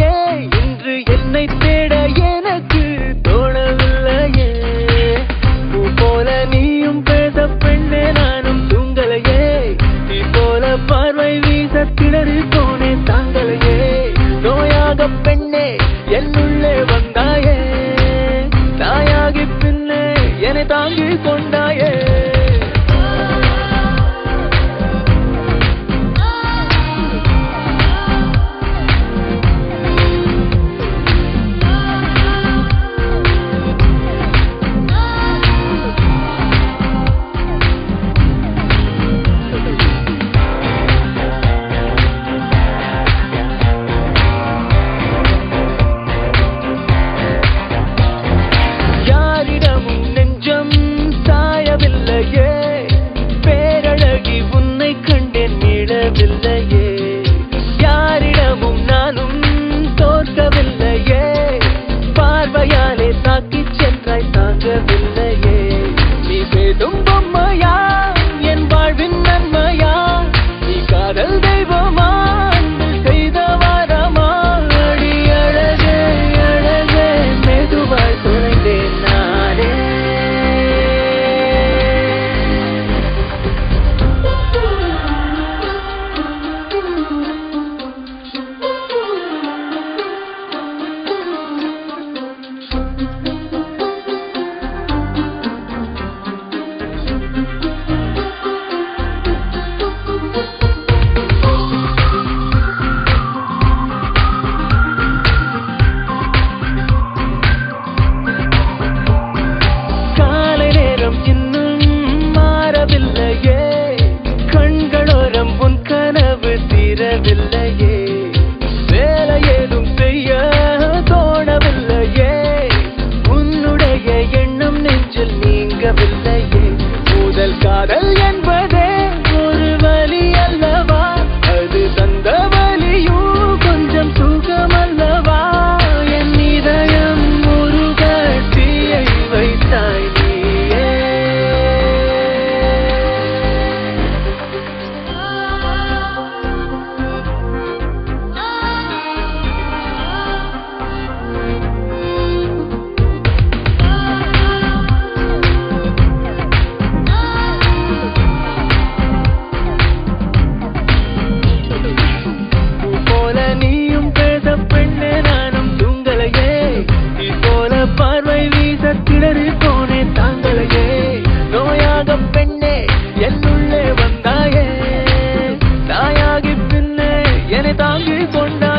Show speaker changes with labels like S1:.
S1: ஏன் இன்று என்னை தேட எனக்கு தோணவில்லையே. பூ போல நீயும் பேச பெண்ணே நானும் தூங்கலையே. நீ போல பார்வை வீச திணறி போனே தாங்கலையே. நோயாக பெண்ணே என்னுள்ளே வந்தாயே. தாயாகி பின்னே என்னை தாங்கி கொண்டா Adel தாங்கி கொண்ட